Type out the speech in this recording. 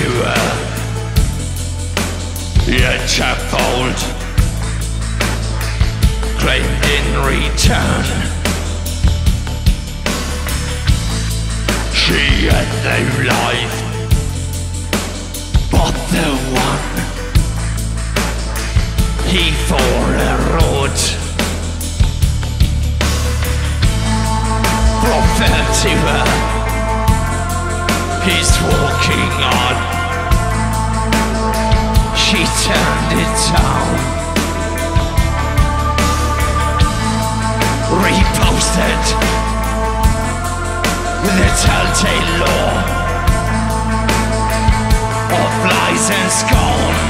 siła Jedzie fold Claim in return She had no life But the one He for a road prophet to her. He's walking on. She turned it down. Reposted the telltale law of lies and scorn.